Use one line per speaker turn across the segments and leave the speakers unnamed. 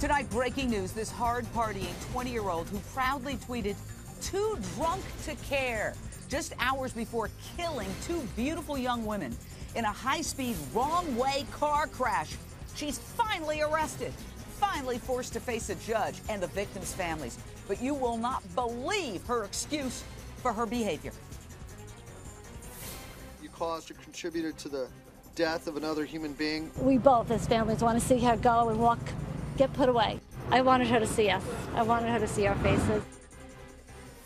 Tonight, breaking news this hard partying 20 year old who proudly tweeted, Too drunk to care, just hours before killing two beautiful young women in a high speed, wrong way car crash. She's finally arrested, finally forced to face a judge and the victims' families. But you will not believe her excuse for her behavior.
You caused or contributed to the death of another human being.
We both, as families, want to see her go and walk, get put away. I wanted her to see us. I wanted her to see our faces.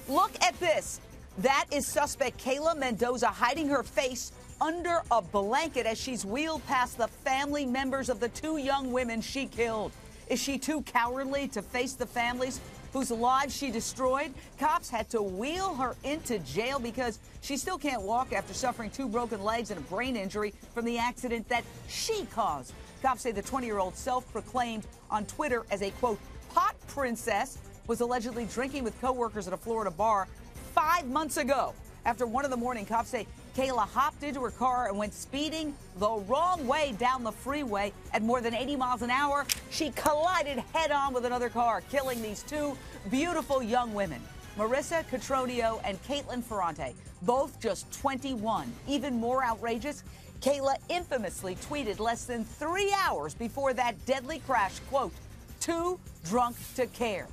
Look at this. That is suspect Kayla Mendoza hiding her face under a blanket as she's wheeled past the family members of the two young women she killed. Is she too cowardly to face the families whose lives she destroyed? Cops had to wheel her into jail because she still can't walk after suffering two broken legs and a brain injury from the accident that she caused. Cops say the 20 year old self proclaimed on Twitter as a quote, pot princess was allegedly drinking with coworkers at a Florida bar five months ago. After one in the morning, cops say Kayla hopped into her car and went speeding the wrong way down the freeway at more than 80 miles an hour. She collided head on with another car, killing these two beautiful young women. Marisa Catronio and Kaitlyn Ferrante, both just 21. Even more outrageous, Kayla infamously tweeted less than three hours before that deadly crash, quote, too drunk to care.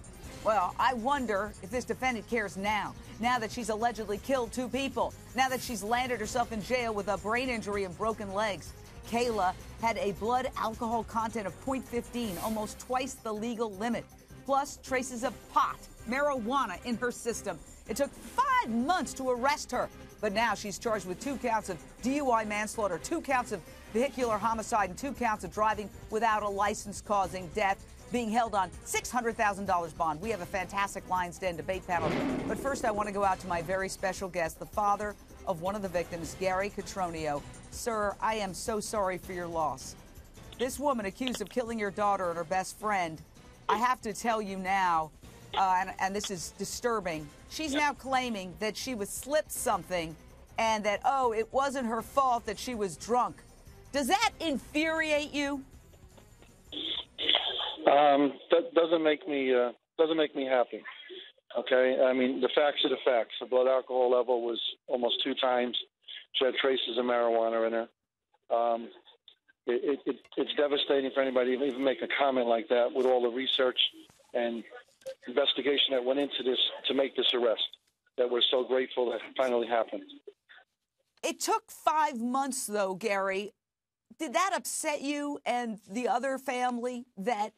Well, I wonder if this defendant cares now, now that she's allegedly killed two people, now that she's landed herself in jail with a brain injury and broken legs. Kayla had a blood alcohol content of 0.15, almost twice the legal limit, plus traces of pot, marijuana in her system. It took five months to arrest her, but now she's charged with two counts of DUI manslaughter, two counts of vehicular homicide, and two counts of driving without a license causing death being held on $600,000 bond. We have a fantastic Lions Den debate panel. But first, I want to go out to my very special guest, the father of one of the victims, Gary Catronio. Sir, I am so sorry for your loss. This woman accused of killing your daughter and her best friend, I have to tell you now, uh, and, and this is disturbing, she's now claiming that she was slipped something and that, oh, it wasn't her fault that she was drunk. Does that infuriate you?
Um, that doesn't make me uh, doesn't make me happy. Okay, I mean the facts are the facts. The blood alcohol level was almost two times. She had traces of marijuana in her. Um, it, it, it's devastating for anybody to even make a comment like that with all the research and investigation that went into this to make this arrest. That we're so grateful that finally happened.
It took five months, though, Gary. Did that upset you and the other family that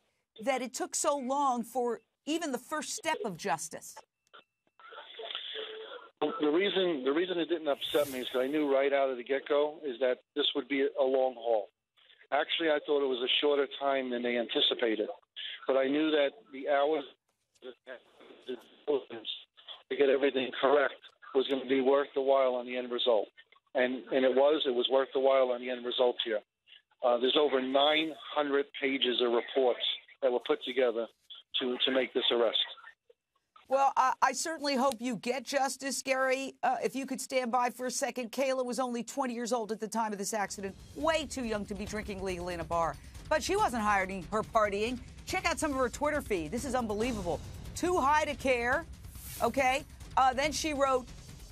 that it took so long for even the first step of justice?
The reason the reason it didn't upset me is I knew right out of the get go is that this would be a long haul. Actually, I thought it was a shorter time than they anticipated, but I knew that the hours to get everything correct was going to be worth the while on the end result, and and it was. It was worth the while on the end result here. Uh, there's over 900 pages of reports that were put together to, to make this arrest.
Well, I, I certainly hope you get justice, Gary. Uh, if you could stand by for a second, Kayla was only 20 years old at the time of this accident, way too young to be drinking legally in a bar. But she wasn't hiding her partying. Check out some of her Twitter feed. This is unbelievable. Too high to care. Okay. Uh, then she wrote,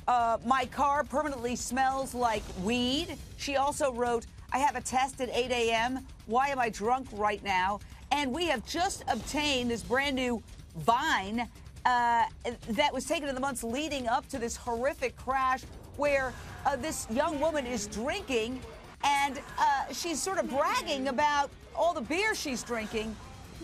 uh, My car permanently smells like weed. She also wrote, I have a test at 8 a.m. Why am I drunk right now? And we have just obtained this brand new Vine uh, that was taken in the months leading up to this horrific crash where uh, this young woman is drinking and uh, she's sort of bragging about all the beer she's drinking.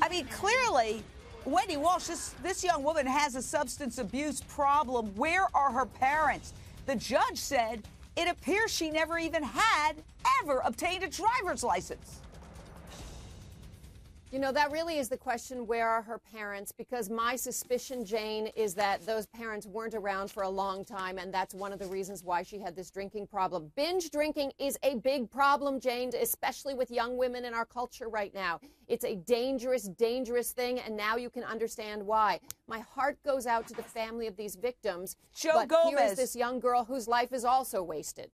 I mean, clearly, Wendy Walsh, this, this young woman has a substance abuse problem. Where are her parents? The judge said it appears she never even had ever obtained a driver's license.
You know, that really is the question where are her parents? Because my suspicion, Jane, is that those parents weren't around for a long time, and that's one of the reasons why she had this drinking problem. Binge drinking is a big problem, Jane, especially with young women in our culture right now. It's a dangerous, dangerous thing, and now you can understand why. My heart goes out to the family of these victims.
Joe
but
Gomez.
Here is this young girl whose life is also wasted.